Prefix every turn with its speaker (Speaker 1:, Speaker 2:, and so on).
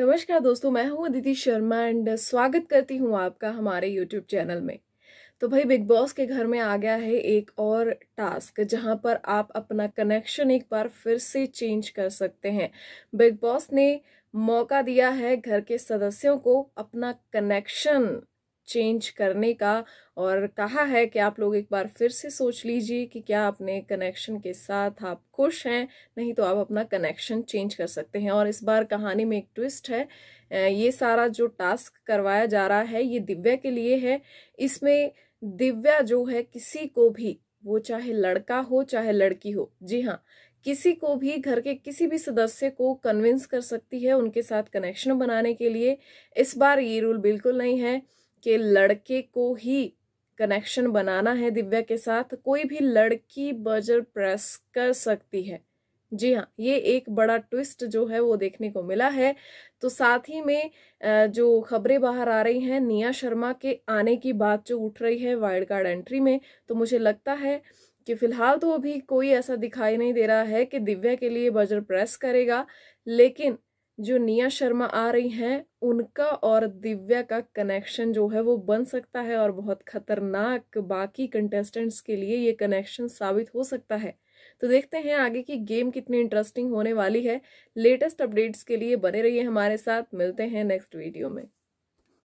Speaker 1: नमस्कार दोस्तों, मैं हूँ अदिति शर्मा एंड स्वागत करती हूँ आपका हमारे यूट्यूब चैनल में। तो भाई बिग बॉस के घर में आ गया है एक और टास्क जहाँ पर आप अपना कनेक्शन एक बार फिर से चेंज कर सकते हैं। बिग बॉस ने मौका दिया है घर के सदस्यों को अपना कनेक्शन चेंज करने का और कहा है कि आप लोग एक बार फिर से सोच लीजिए कि क्या अपने कनेक्शन के साथ आप खुश हैं, नहीं तो आप अपना कनेक्शन चेंज कर सकते हैं। और इस बार कहानी में एक ट्विस्ट है ये सारा जो टास्क करवाया जा रहा है, ये दिव्या के लिए है। इसमें दिव्या जो है, किसी को भी, वो चाहे लड़का हो, चाहे लड़की हो, जी हाँ किसी को भी, घर के किसी भी सदस्य को कन्विंस कर सकती है उनके साथ कनेक्शन बनाने के लिए। इस बार ये रूल बिल्कुल नहीं है। कि लड़के को ही कनेक्शन बनाना है दिव्या के साथ। कोई भी लड़की बजर प्रेस कर सकती है। जी हाँ ये एक बड़ा ट्विस्ट जो है वो देखने को मिला है। तो साथ ही में जो खबरें बाहर आ रही हैं, निया शर्मा के आने की बात जो उठ रही है वाइल्ड कार्ड एंट्री में तो मुझे लगता है कि फ़िलहाल तो अभी कोई ऐसा दिखाई नहीं दे रहा है कि दिव्या के लिए बजर प्रेस करेगा। लेकिन जो निया शर्मा आ रही हैं, उनका और दिव्या का कनेक्शन जो है वो बन सकता है और बहुत खतरनाक बाकी कंटेस्टेंट्स के लिए ये कनेक्शन साबित हो सकता है। तो देखते हैं आगे की गेम कितनी इंटरेस्टिंग होने वाली है। लेटेस्ट अपडेट्स के लिए बने रहिए हमारे साथ। मिलते हैं नेक्स्ट वीडियो में।